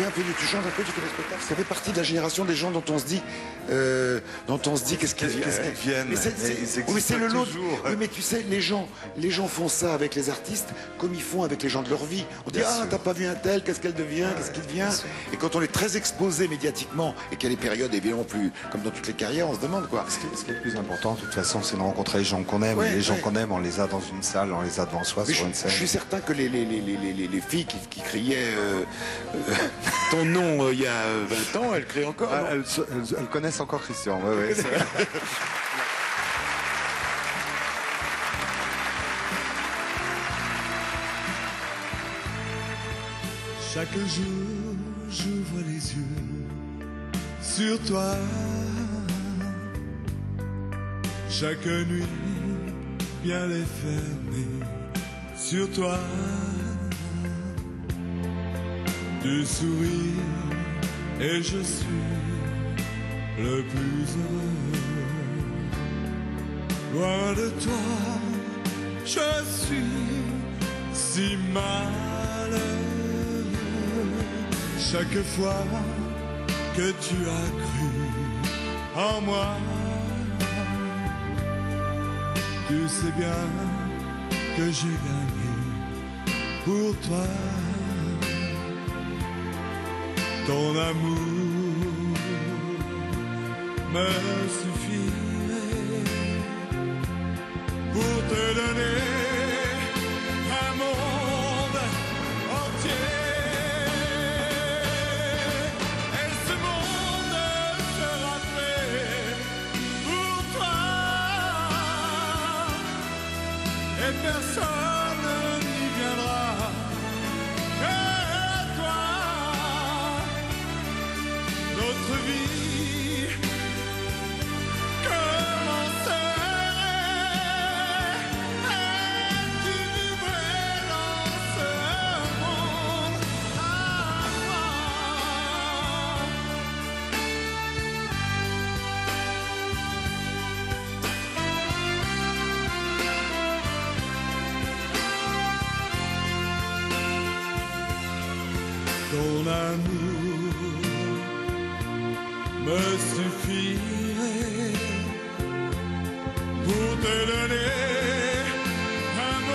Un peu, tu changes un peu du téléspectacle. Ça fait partie de la génération des gens dont on se dit, euh, dont on se dit qu'est-ce qu'ils Qu'est-ce qu'ils viennent Mais c'est- oui, le lot. Oui, mais tu sais, les gens, les gens font ça avec les artistes comme ils font avec les gens de leur vie. On dit Bien ah t'as pas vu un tel, qu'est-ce qu'elle devient, qu'est-ce qu'il devient. Et quand on est très exposé médiatiquement et qu'il y a des périodes évidemment plus comme dans toutes les carrières, on se demande quoi. Ce qui, est, ce qui est le plus important, de toute façon, c'est de rencontrer les gens qu'on aime. Ouais, et les gens qu'on aime, on les a dans une salle, on les a devant soi Mais sur je, une scène. je suis certain que les, les, les, les, les- les- les filles qui, qui criaient euh, euh, ton nom euh, il y a euh, 20 ans, elles crient encore. Ah, elles, elles- elles connaissent encore Christian. ouais, ouais, c'est- Chaque jour, j'ouvre les yeux sur toi. Chaque nuit, bien les fermer sur toi. Tu souris et je suis le plus heureux. Loin de toi, je suis si malheureux. Chaque fois que tu as cru en moi, tu sais bien que j'ai gagné pour toi. Ton amour me suffirait pour te donner un monde entier. Et ce monde sera fait pour toi. Et personne Ton amour me suffirait pour te donner un